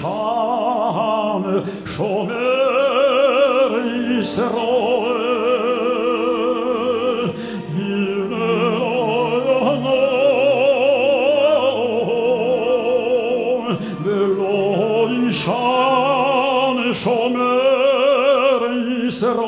charme shomer Israël Shalom Shomer Yisro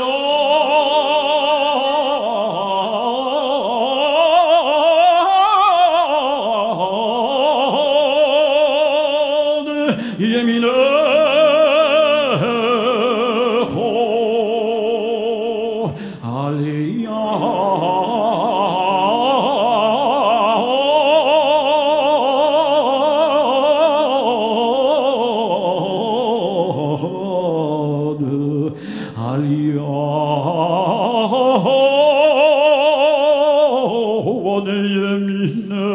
Lord.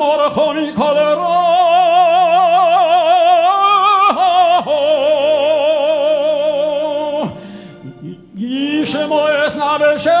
morfoni kolero. Isze moje znawe się.